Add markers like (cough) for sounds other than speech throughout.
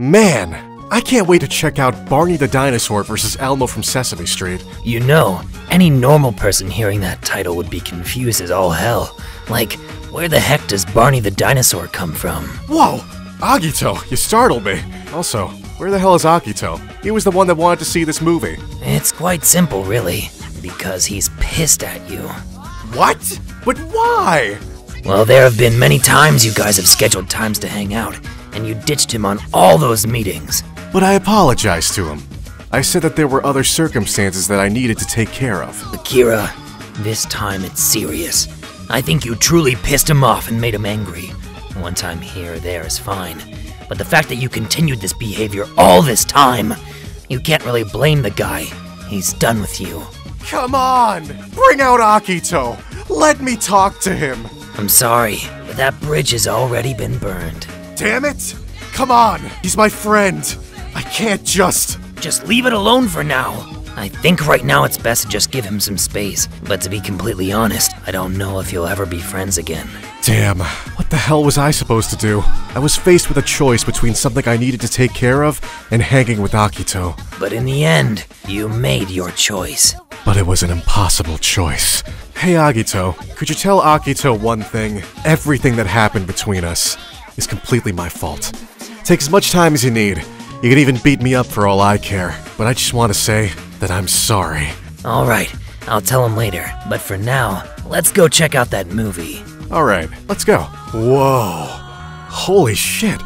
Man, I can't wait to check out Barney the Dinosaur versus Elmo from Sesame Street. You know, any normal person hearing that title would be confused as all hell. Like, where the heck does Barney the Dinosaur come from? Whoa! Agito, you startled me. Also, where the hell is Akito? He was the one that wanted to see this movie. It's quite simple, really. Because he's pissed at you. What? But why? Well, there have been many times you guys have scheduled times to hang out, and you ditched him on all those meetings. But I apologized to him. I said that there were other circumstances that I needed to take care of. Akira, this time it's serious. I think you truly pissed him off and made him angry. One time here or there is fine. But the fact that you continued this behavior all this time, you can't really blame the guy. He's done with you. Come on! Bring out Akito! Let me talk to him! I'm sorry, but that bridge has already been burned. Damn it! Come on! He's my friend! I can't just. Just leave it alone for now. I think right now it's best to just give him some space. But to be completely honest, I don't know if you'll ever be friends again. Damn, what the hell was I supposed to do? I was faced with a choice between something I needed to take care of and hanging with Akito. But in the end, you made your choice. But it was an impossible choice. Hey Agito, could you tell Akito one thing? Everything that happened between us is completely my fault. Take as much time as you need. You can even beat me up for all I care. But I just want to say that I'm sorry. Alright, I'll tell him later. But for now, let's go check out that movie. Alright, let's go. Whoa. Holy shit.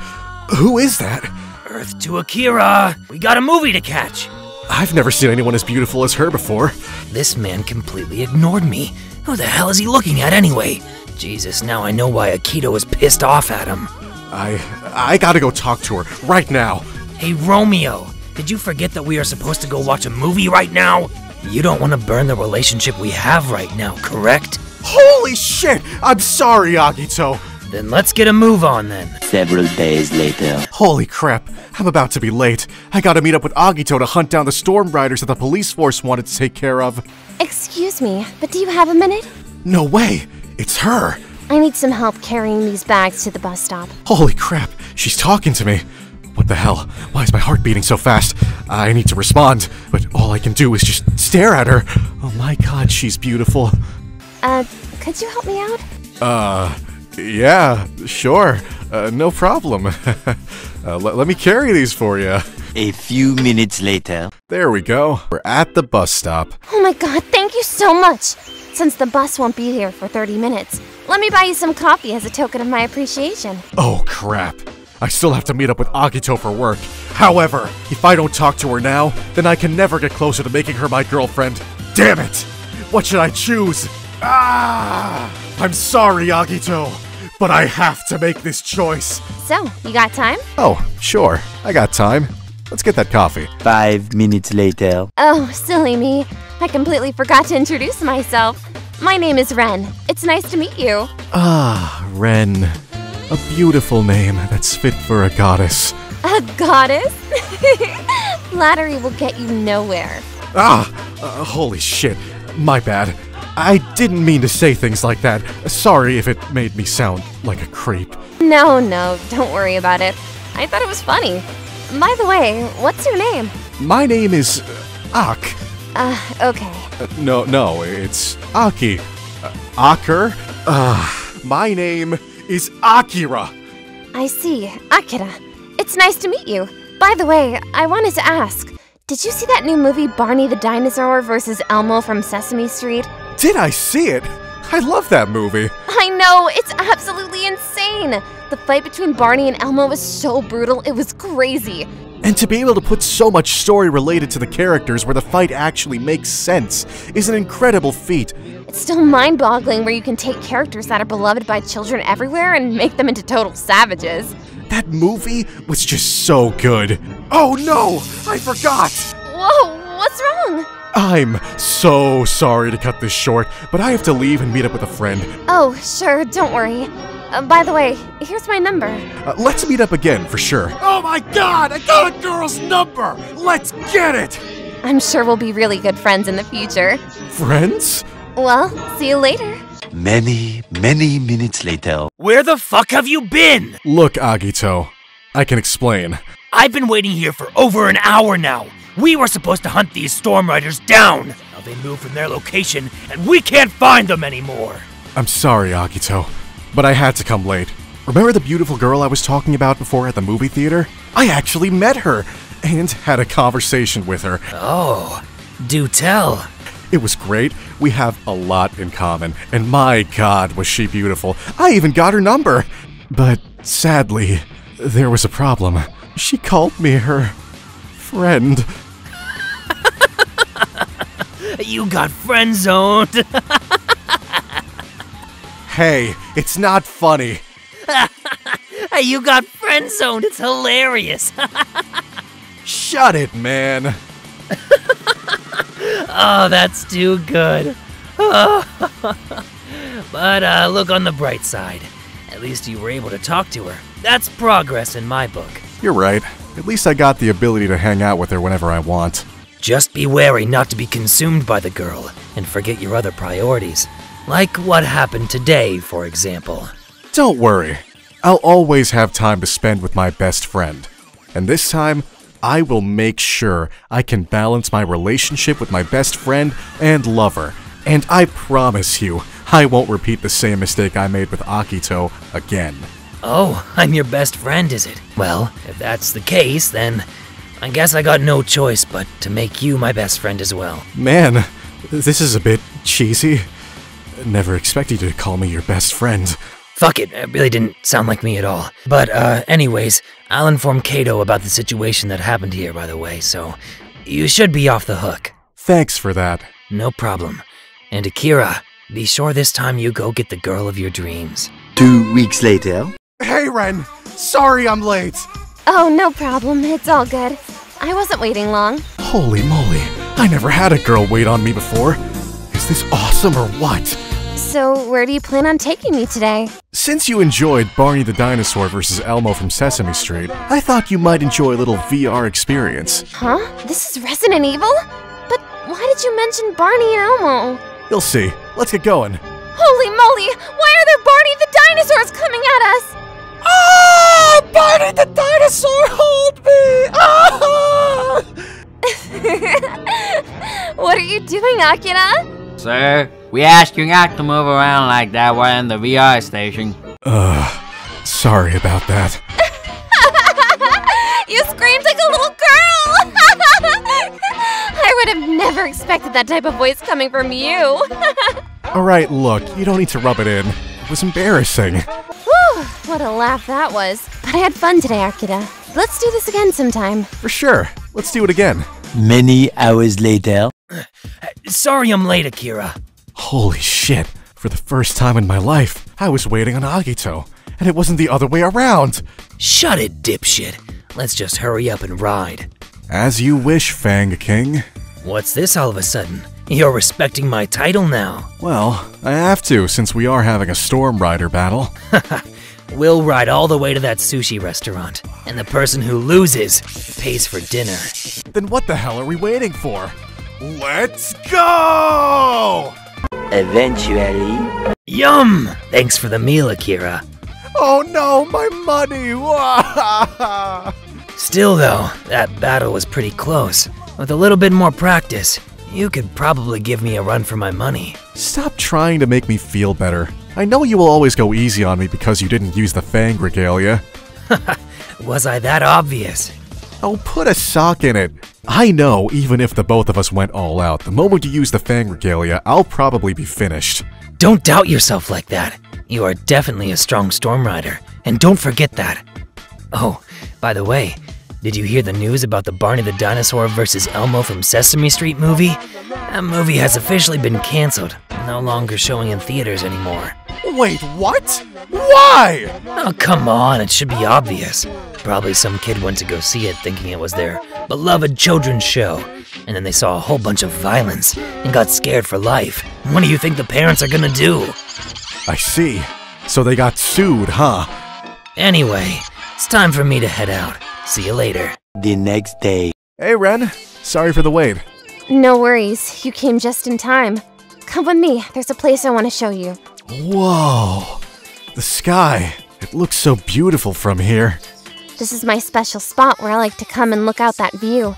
Who is that? Earth to Akira! We got a movie to catch! I've never seen anyone as beautiful as her before. This man completely ignored me. Who the hell is he looking at anyway? Jesus, now I know why Akito is pissed off at him. I. I gotta go talk to her right now. Hey, Romeo, did you forget that we are supposed to go watch a movie right now? You don't want to burn the relationship we have right now, correct? Holy shit! I'm sorry, Agito! Then let's get a move on then. Several days later. Holy crap, I'm about to be late. I gotta meet up with Agito to hunt down the storm riders that the police force wanted to take care of. Excuse me, but do you have a minute? No way! It's her! I need some help carrying these bags to the bus stop. Holy crap, she's talking to me. What the hell? Why is my heart beating so fast? I need to respond, but all I can do is just stare at her. Oh my god, she's beautiful. Uh, could you help me out? Uh, yeah, sure. Uh, no problem. (laughs) uh, let, let me carry these for you. A few minutes later. There we go. We're at the bus stop. Oh my god, thank you so much! Since the bus won't be here for 30 minutes, let me buy you some coffee as a token of my appreciation. Oh crap. I still have to meet up with Agito for work. However, if I don't talk to her now, then I can never get closer to making her my girlfriend. Damn it! What should I choose? Ah! I'm sorry, Agito, but I have to make this choice. So, you got time? Oh, sure. I got time. Let's get that coffee. Five minutes later. Oh, silly me. I completely forgot to introduce myself. My name is Ren. It's nice to meet you. Ah, Ren. A beautiful name that's fit for a goddess. A goddess? (laughs) Flattery will get you nowhere. Ah! Uh, holy shit. My bad. I didn't mean to say things like that. Sorry if it made me sound like a creep. No, no, don't worry about it. I thought it was funny. By the way, what's your name? My name is uh, Ak. Uh, okay. Uh, no, no, it's Aki. Uh, Aker? Uh, my name is Akira. I see. Akira. It's nice to meet you. By the way, I wanted to ask did you see that new movie Barney the Dinosaur versus Elmo from Sesame Street? Did I see it? I love that movie. I know, it's absolutely insane. The fight between Barney and Elmo was so brutal, it was crazy. And to be able to put so much story related to the characters where the fight actually makes sense is an incredible feat. It's still mind boggling where you can take characters that are beloved by children everywhere and make them into total savages. That movie was just so good. Oh no! I forgot! Whoa, what's wrong? I'm so sorry to cut this short, but I have to leave and meet up with a friend. Oh, sure, don't worry. Uh, by the way, here's my number. Uh, let's meet up again for sure. Oh my god, I got a girl's number! Let's get it! I'm sure we'll be really good friends in the future. Friends? Well, see you later. Many, many minutes later. Where the fuck have you been? Look, Agito, I can explain. I've been waiting here for over an hour now. We were supposed to hunt these storm riders down. Now they moved from their location, and we can't find them anymore. I'm sorry, Akito, but I had to come late. Remember the beautiful girl I was talking about before at the movie theater? I actually met her and had a conversation with her. Oh, do tell. It was great. We have a lot in common, and my god, was she beautiful. I even got her number. But sadly, there was a problem. She called me her friend. You got friend zoned. (laughs) Hey, it's not funny. (laughs) you got friend zoned. It's hilarious. (laughs) Shut it, man. oh, that's too good. but uh, look on the bright side. At least you were able to talk to her. That's progress in my book. You're right. At least I got the ability to hang out with her whenever I want. Just be wary not to be consumed by the girl and forget your other priorities. Like what happened today, for example. Don't worry. I'll always have time to spend with my best friend. And this time, I will make sure I can balance my relationship with my best friend and lover. And I promise you, I won't repeat the same mistake I made with Akito again. Oh, I'm your best friend, is it? Well, if that's the case, then I guess I got no choice but to make you my best friend as well. Man, this is a bit cheesy. Never expected you to call me your best friend. Fuck it, it really didn't sound like me at all. But, uh, anyways, I'll inform Kato about the situation that happened here, by the way, so you should be off the hook. Thanks for that. No problem. And Akira, be sure this time you go get the girl of your dreams. Two weeks later. Hey, Ren! Sorry I'm late! Oh, no problem. It's all good. I wasn't waiting long. Holy moly, I never had a girl wait on me before. Is this awesome or what? So, where do you plan on taking me today? Since you enjoyed Barney the Dinosaur versus Elmo from Sesame Street, I thought you might enjoy a little VR experience. Huh? This is Resident Evil? But why did you mention Barney and Elmo? You'll see. Let's get going. Holy moly! Why are there Barney the dinosaurs coming at us? Ah! Barney the Dinosaur, hold me! Ah! (laughs) what are you doing, Akira? Sir, we ask you not to move around like that while in the VR station. Ugh. Sorry about that. (laughs) you screamed like a little girl! (laughs) I would have never expected that type of voice coming from you. Alright, look, you don't need to rub it in. It was embarrassing. Whew, what a laugh that was. But I had fun today, Akira. Let's do this again sometime. For sure. Let's do it again. Many hours later. Uh, sorry I'm late, Akira. Holy shit. For the first time in my life, I was waiting on Agito, and it wasn't the other way around. Shut it, dipshit. Let's just hurry up and ride. As you wish, Fang King. What's this all of a sudden? You're respecting my title now. Well, I have to since we are having a Storm Rider battle. (laughs) We'll ride all the way to that sushi restaurant, and the person who loses pays for dinner. Then what the hell are we waiting for? Let's go! Eventually. Yum! Thanks for the meal, Akira. Oh no, my money! (laughs) Still, though, that battle was pretty close. With a little bit more practice, you could probably give me a run for my money. Stop trying to make me feel better. I know you will always go easy on me because you didn't use the Fang regalia. (laughs) Was I that obvious? Oh, put a sock in it. I know, even if the both of us went all out, the moment you use the Fang regalia, I'll probably be finished. Don't doubt yourself like that. You are definitely a strong Storm Rider, and don't forget that. Oh, by the way, did you hear the news about the Barney the Dinosaur versus Elmo from Sesame Street movie? That movie has officially been canceled, no longer showing in theaters anymore. Wait, what? Why? Oh, come on, it should be obvious. Probably some kid went to go see it thinking it was their beloved children's show, and then they saw a whole bunch of violence and got scared for life. What do you think the parents are gonna do? I see. So they got sued, huh? Anyway, it's time for me to head out. See you later. The next day. Hey, Ren. Sorry for the wait. No worries, you came just in time. Come with me, there's a place I want to show you. Whoa. The sky. It looks so beautiful from here. This is my special spot where I like to come and look out that view.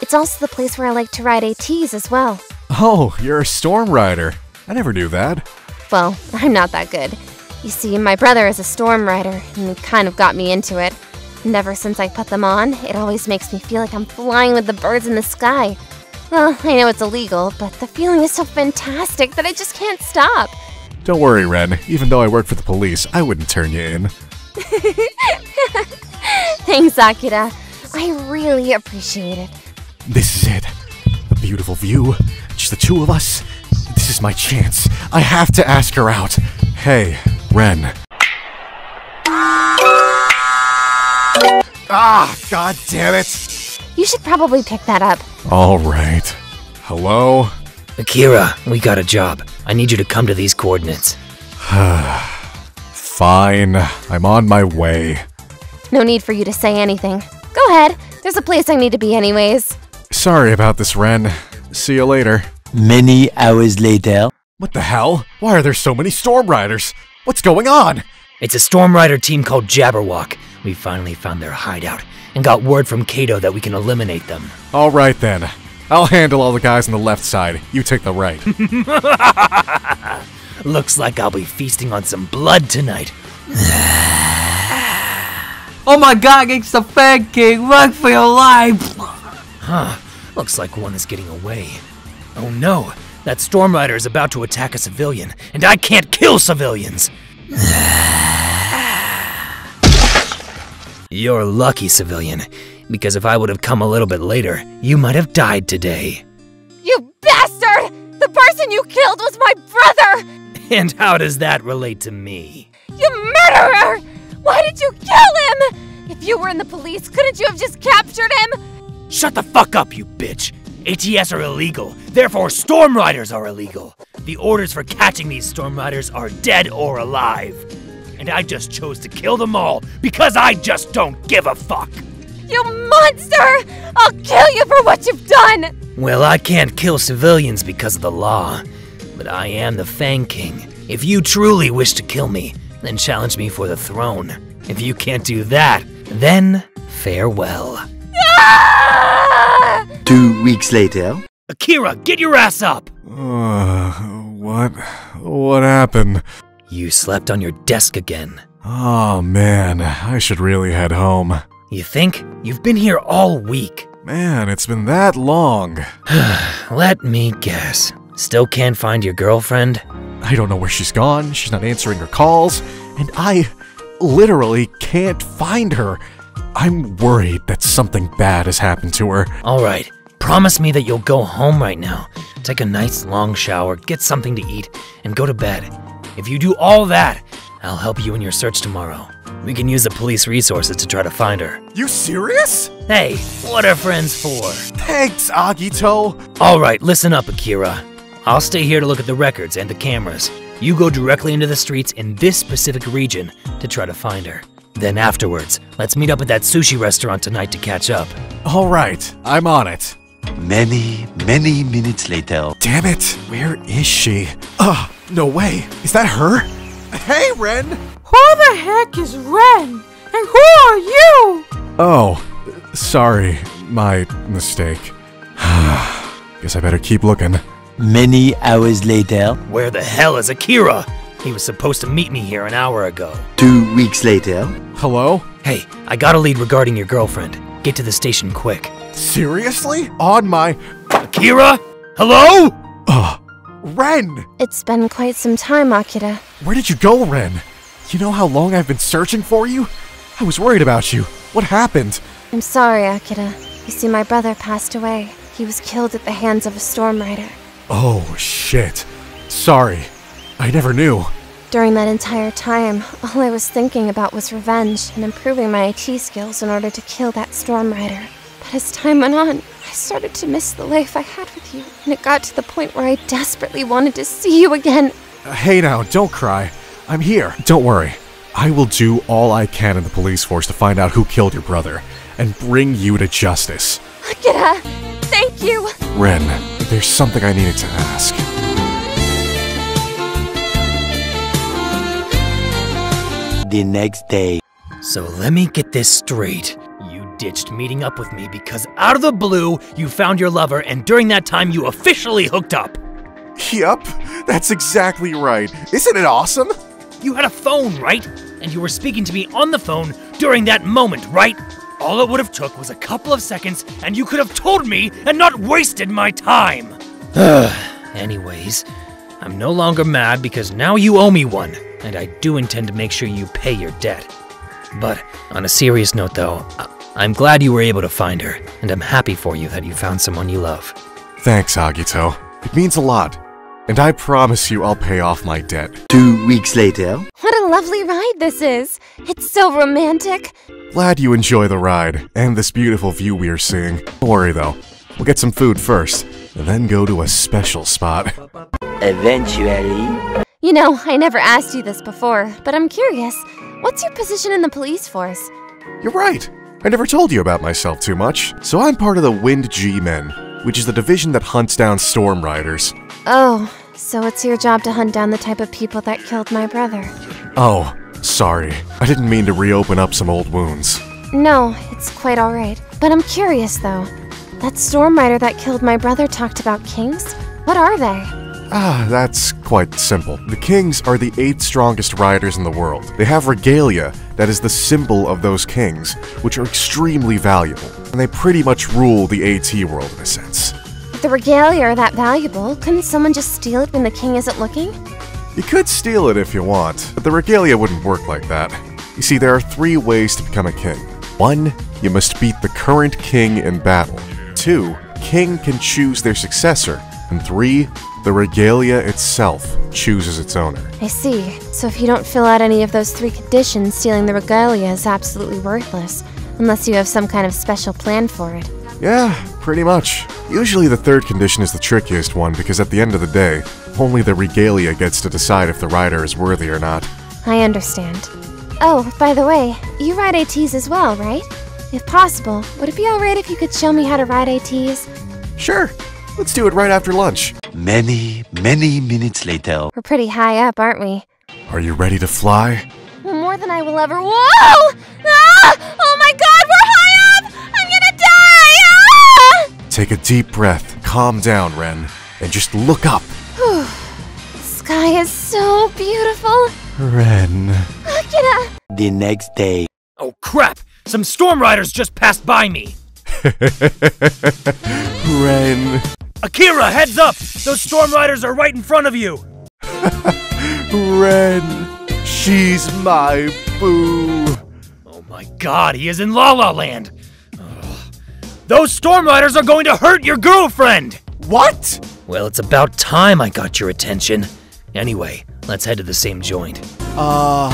It's also the place where I like to ride ATs as well. Oh, you're a storm rider. I never knew that. Well, (laughs) I'm not that good. You see, my brother is a storm rider, and he kind of got me into it. And ever since I put them on, it always makes me feel like I'm flying with the birds in the sky. Well, I know it's illegal, but the feeling is so fantastic that I just can't stop. Don't worry, Ren. Even though I work for the police, I wouldn't turn you in. (laughs) Thanks, Akira. I really appreciate it. This is it. A beautiful view. Just the two of us. This is my chance. I have to ask her out. Hey, Ren. Ah, god damn it. You should probably pick that up. All right. Hello? Akira, we got a job. I need you to come to these coordinates. (sighs) Fine. I'm on my way. No need for you to say anything. Go ahead. There's a place I need to be, anyways. Sorry about this, Ren. See you later. Many hours later. What the hell? Why are there so many Storm Riders? What's going on? It's a Storm Rider team called Jabberwock. We finally found their hideout and got word from Kato that we can eliminate them. All right then. I'll handle all the guys on the left side. You take the right. (laughs) Looks like I'll be feasting on some blood tonight. (sighs) Oh my god, it's the Fang King! Run for your life! Huh. Looks like one is getting away. Oh no! That Storm Rider is about to attack a civilian, and I can't kill civilians! (sighs) (sighs) You're lucky, civilian, because if I would have come a little bit later, you might have died today. You bastard! The person you killed was my brother! (laughs) And how does that relate to me? You murderer! Why did you kill him? If you were in the police, couldn't you have just captured him? Shut the fuck up, you bitch! ATS are illegal, therefore Storm Riders are illegal. The orders for catching these Storm Riders are dead or alive. And I just chose to kill them all because I just don't give a fuck. You monster! I'll kill you for what you've done! Well, I can't kill civilians because of the law, but I am the Fang King. If you truly wish to kill me, then challenge me for the throne. If you can't do that, then farewell. Ah! Two weeks later. Akira, get your ass up! Uh, what? What happened? You slept on your desk again. Oh man, I should really head home. You think? You've been here all week. Man, it's been that long. (sighs) Let me guess. Still can't find your girlfriend? I don't know where she's gone, she's not answering her calls, and I literally can't find her. I'm worried that something bad has happened to her. Alright, promise me that you'll go home right now. Take a nice long shower, get something to eat, and go to bed. If you do all that, I'll help you in your search tomorrow. We can use the police resources to try to find her. You serious? Hey, what are friends for? Thanks, Agito. Alright, listen up, Akira. I'll stay here to look at the records and the cameras. You go directly into the streets in this specific region to try to find her. Then afterwards, let's meet up at that sushi restaurant tonight to catch up. All right, I'm on it. Many, many minutes later. Damn it, where is she? Ugh, no way. Is that her? Hey, Ren! Who the heck is Ren? And who are you? Oh, sorry, my mistake. (sighs) Guess I better keep looking. Many hours later. Where the hell is Akira? He was supposed to meet me here an hour ago. Two weeks later. Hello? Hey, I got a lead regarding your girlfriend. Get to the station quick. Seriously? On my. Akira? Hello? Ugh. Ren! It's been quite some time, Akira. Where did you go, Ren? You know how long I've been searching for you? I was worried about you. What happened? I'm sorry, Akira. You see, my brother passed away. He was killed at the hands of a storm rider. Oh, shit. Sorry. I never knew. During that entire time, all I was thinking about was revenge and improving my IT skills in order to kill that storm rider. But as time went on, I started to miss the life I had with you, and it got to the point where I desperately wanted to see you again. Uh, hey now, don't cry. I'm here. Don't worry. I will do all I can in the police force to find out who killed your brother and bring you to justice. Akira, thank you. Ren, there's something I needed to ask. The next day. So let me get this straight. You ditched meeting up with me because out of the blue, you found your lover, and during that time, you officially hooked up. Yep, that's exactly right. Isn't it awesome? You had a phone, right? And you were speaking to me on the phone during that moment, right? All it would have took was a couple of seconds, and you could have told me and not wasted my time. (sighs) Anyways, I'm no longer mad because now you owe me one, and I do intend to make sure you pay your debt. But on a serious note, though, I- I'm glad you were able to find her, and I'm happy for you that you found someone you love. Thanks, Agito. It means a lot. And I promise you I'll pay off my debt. Two weeks later. What a lovely ride this is. It's so romantic. Glad you enjoy the ride and this beautiful view we are seeing. Don't worry though, we'll get some food first, and then go to a special spot. Eventually. You know, I never asked you this before, but I'm curious. What's your position in the police force? You're right. I never told you about myself too much. So I'm part of the Wind G Men, which is the division that hunts down storm riders. Oh, so it's your job to hunt down the type of people that killed my brother. Oh, sorry. I didn't mean to reopen up some old wounds. No, it's quite alright. But I'm curious though. That storm rider that killed my brother talked about kings? What are they? Ah, that's quite simple. The kings are the eight strongest riders in the world. They have regalia that is the symbol of those kings, which are extremely valuable. And they pretty much rule the AT world in a sense. If the regalia are that valuable, couldn't someone just steal it when the king isn't looking? You could steal it if you want, but the regalia wouldn't work like that. You see, there are three ways to become a king. One, you must beat the current king in battle. Two, king can choose their successor. And three, the regalia itself chooses its owner. I see. So if you don't fill out any of those three conditions, stealing the regalia is absolutely worthless. Unless you have some kind of special plan for it. Yeah, pretty much. Usually the third condition is the trickiest one because at the end of the day, only the regalia gets to decide if the rider is worthy or not. I understand. Oh, by the way, you ride ATs as well, right? If possible, would it be alright if you could show me how to ride ATs? Sure, let's do it right after lunch. Many, many minutes later. We're pretty high up, aren't we? Are you ready to fly? More than I will ever. Whoa! Ah! Oh my god, we're high up! I'm gonna die! Ah! Take a deep breath, calm down, Ren, and just look up. The sky is so beautiful. Ren. Akira! The next day. Oh crap! Some storm riders just passed by me! (laughs) Ren. Akira, heads up! Those storm riders are right in front of you! (laughs) Ren. She's my boo. Oh my god, he is in La La Land! Ugh. Those storm riders are going to hurt your girlfriend! What? Well, it's about time I got your attention. Anyway, let's head to the same joint. Ah,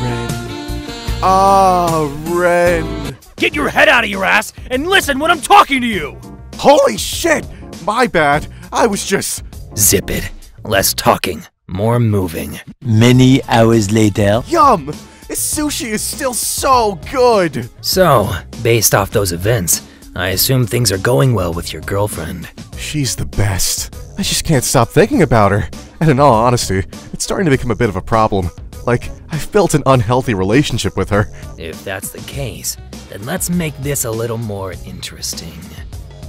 Ren. Ah, Ren. Get your head out of your ass and listen when I'm talking to you! Holy shit! My bad. I was just. Zip it. Less talking, more moving. Many hours later. Yum! This sushi is still so good! So, based off those events, I assume things are going well with your girlfriend. She's the best. I just can't stop thinking about her. And in all honesty, it's starting to become a bit of a problem. Like, I've built an unhealthy relationship with her. If that's the case, then let's make this a little more interesting.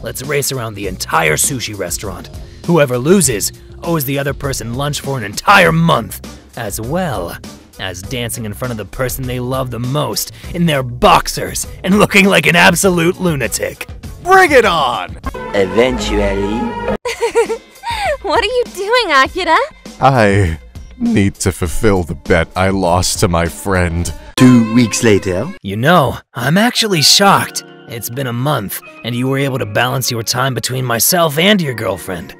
Let's race around the entire sushi restaurant. Whoever loses owes the other person lunch for an entire month, as well as dancing in front of the person they love the most in their boxers and looking like an absolute lunatic. Bring it on! Eventually. (laughs) What are you doing, Akira? I need to fulfill the bet I lost to my friend. Two weeks later. You know, I'm actually shocked. It's been a month, and you were able to balance your time between myself and your girlfriend.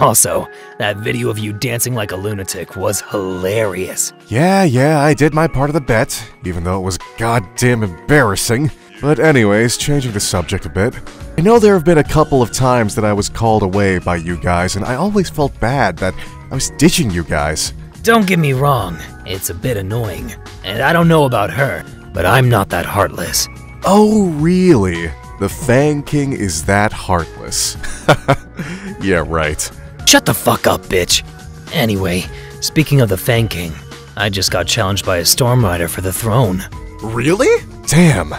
Also, that video of you dancing like a lunatic was hilarious. Yeah, yeah, I did my part of the bet, even though it was goddamn embarrassing. But anyways, changing the subject a bit. I know there have been a couple of times that I was called away by you guys, and I always felt bad that I was ditching you guys. Don't get me wrong, it's a bit annoying. And I don't know about her, but I'm not that heartless. Oh, really? The Fang King is that heartless. (laughs) yeah, right. Shut the fuck up, bitch. Anyway, speaking of the Fang King, I just got challenged by a Storm Rider for the throne. Really? Damn.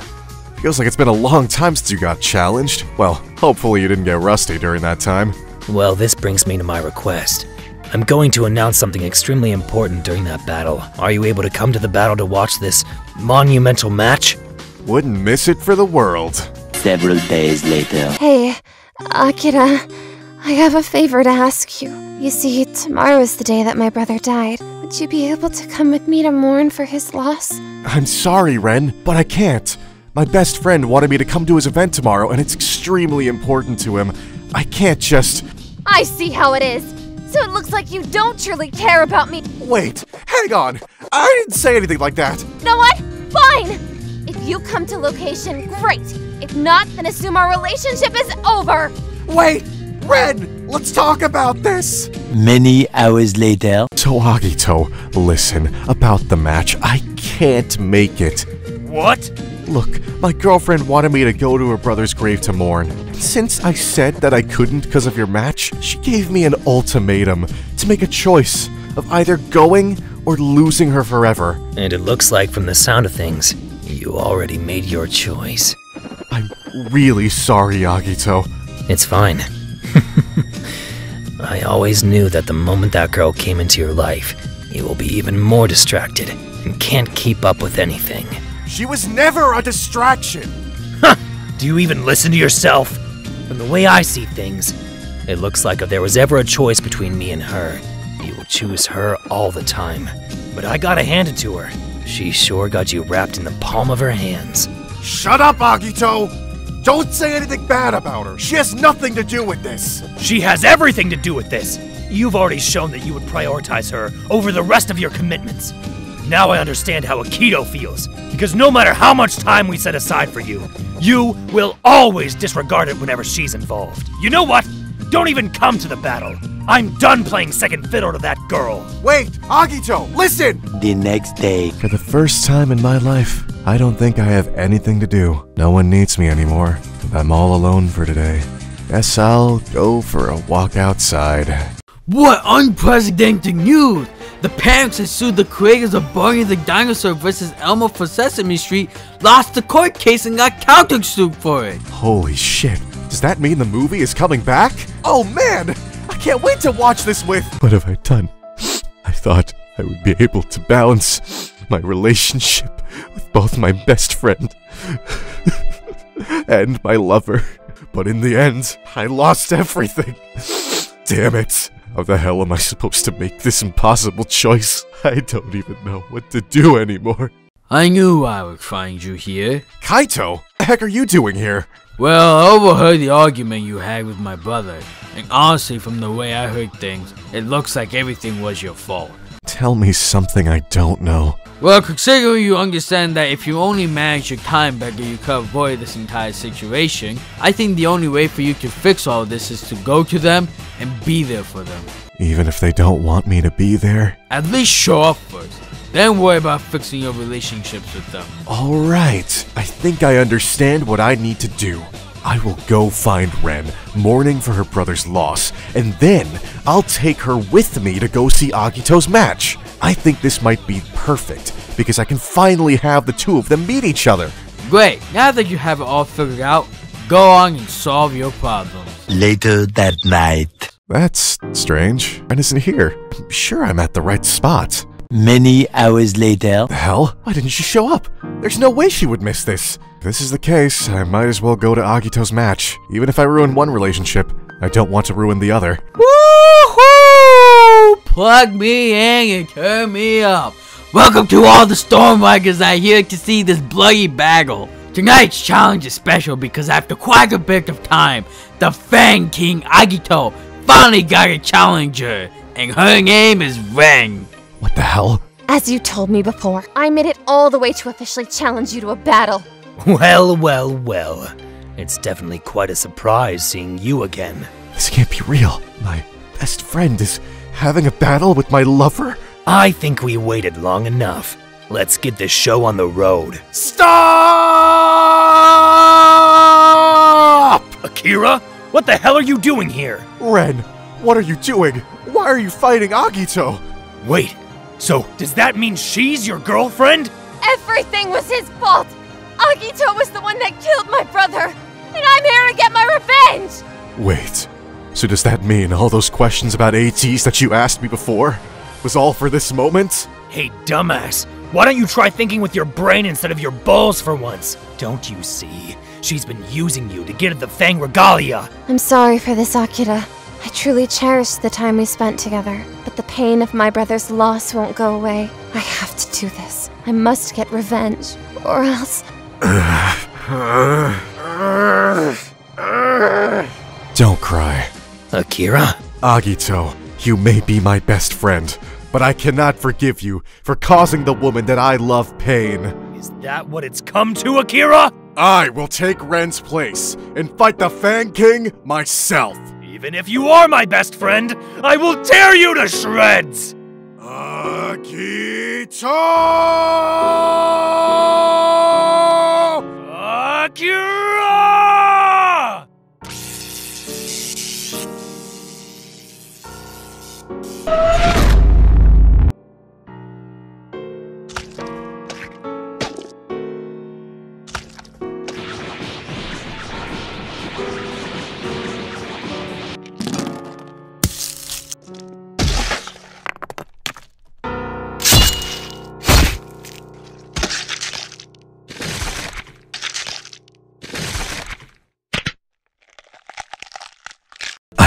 Feels like it's been a long time since you got challenged. Well, hopefully you didn't get rusty during that time. Well, this brings me to my request. I'm going to announce something extremely important during that battle. Are you able to come to the battle to watch this monumental match? Wouldn't miss it for the world. Several days later. Hey, Akira, I have a favor to ask you. You see, tomorrow is the day that my brother died. Would you be able to come with me to mourn for his loss? I'm sorry, Ren, but I can't. My best friend wanted me to come to his event tomorrow, and it's extremely important to him. I can't just. I see how it is. So it looks like you don't truly care about me. Wait, hang on. I didn't say anything like that. know what? Fine! If you come to location, great. If not, then assume our relationship is over. Wait, Ren, let's talk about this. Many hours later. So, Agito, listen, about the match, I can't make it. What? Look, my girlfriend wanted me to go to her brother's grave to mourn. Since I said that I couldn't because of your match, she gave me an ultimatum to make a choice of either going or losing her forever. And it looks like, from the sound of things, you already made your choice. I'm really sorry, Agito. It's fine. (laughs) I always knew that the moment that girl came into your life, you will be even more distracted and can't keep up with anything. She was never a distraction. Huh! Do you even listen to yourself? From the way I see things, it looks like if there was ever a choice between me and her, you will choose her all the time. But I gotta hand it to her. She sure got you wrapped in the palm of her hands. Shut up, Agito! Don't say anything bad about her. She has nothing to do with this. She has everything to do with this. You've already shown that you would prioritize her over the rest of your commitments. Now I understand how Akito feels, because no matter how much time we set aside for you, you will always disregard it whenever she's involved. You know what? Don't even come to the battle. I'm done playing second fiddle to that girl. Wait, Agito, listen! The next day. For the first time in my life, I don't think I have anything to do. No one needs me anymore. I'm all alone for today. Guess I'll go for a walk outside. What unprecedented news! The parents that sued the creators of Barney the Dinosaur vs. Elmo for Sesame Street lost the court case and got countersued for it. Holy shit. Does that mean the movie is coming back? Oh man! I can't wait to watch this with. What have I done? I thought I would be able to balance my relationship with both my best friend (laughs) and my lover. But in the end, I lost everything. Damn it. How the hell am I supposed to make this impossible choice? I don't even know what to do anymore. I knew I would find you here. Kaito, what the heck are you doing here? Well, I overheard the argument you had with my brother, and honestly, from the way I heard things, it looks like everything was your fault. Tell me something I don't know. Well, considering you understand that if you only manage your time better, you could avoid this entire situation, I think the only way for you to fix all this is to go to them and be there for them. Even if they don't want me to be there? At least show up first, then worry about fixing your relationships with them. Alright, I think I understand what I need to do. I will go find Ren, mourning for her brother's loss, and then I'll take her with me to go see Agito's match. I think this might be perfect, because I can finally have the two of them meet each other. Great, now that you have it all figured out, go on and solve your problems. Later that night. That's strange. Ren isn't here. I'm sure I'm at the right spot. Many hours later. The hell? Why didn't she show up? There's no way she would miss this. If this is the case, I might as well go to Agito's match. Even if I ruin one relationship, I don't want to ruin the other. Woohoo! Plug me in and turn me up. Welcome to all the Stormwalkers that are here to see this bloody battle. Tonight's challenge is special because after quite a bit of time, the Fang King Agito finally got a challenger, and her name is Ren. What the hell? As you told me before, I made it all the way to officially challenge you to a battle. (laughs) Well, well, well. It's definitely quite a surprise seeing you again. This can't be real. My best friend is having a battle with my lover? I think we waited long enough. Let's get this show on the road. Stop! Akira? What the hell are you doing here? Ren, what are you doing? Why are you fighting Agito? Wait, so does that mean she's your girlfriend? Everything was his fault! Agito was the one that killed my brother! And I'm here to get my revenge! Wait, so does that mean all those questions about ATs that you asked me before was all for this moment? Hey, dumbass. Why don't you try thinking with your brain instead of your balls for once? Don't you see? She's been using you to get at the Fang Regalia. I'm sorry for this, Akira. I truly cherish the time we spent together, but the pain of my brother's loss won't go away. I have to do this. I must get revenge, or else. Don't cry. Akira? Agito, you may be my best friend, but I cannot forgive you for causing the woman that I love pain. Is that what it's come to, Akira? I will take Ren's place and fight the Fang King myself. Even if you are my best friend, I will tear you to shreds! Agito!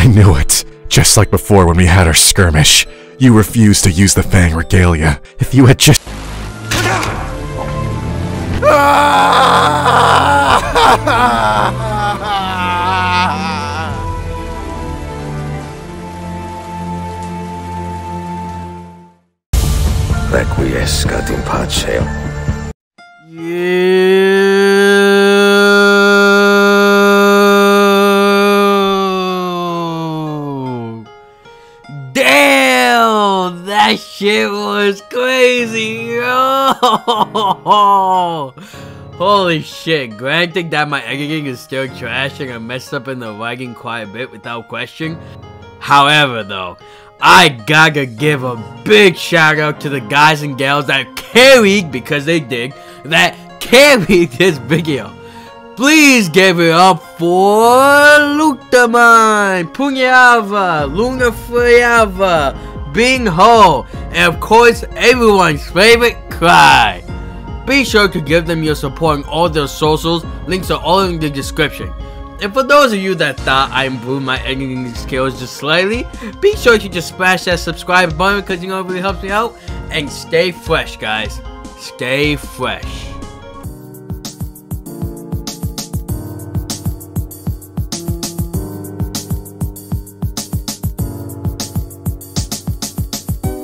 I knew it. Just like before when we had our skirmish. You refused to use the Fang Regalia. If you had just. (laughs) (laughs) Holy shit, granted that my editing is still trash and I messed up in the writing quite a bit without question. However, though, I gotta give a big shout out to the guys and gals that carried, because they did, that carried (laughs) this video. Please give it up for Luktaman, Punyava, Luna Forever, Bing Ho, and of course everyone's favorite Cry. Be sure to give them your support on all their socials, links are all in the description. And for those of you that thought I improved my editing skills just slightly, be sure to just smash that subscribe button because you know it really helps me out. And stay fresh guys, stay fresh.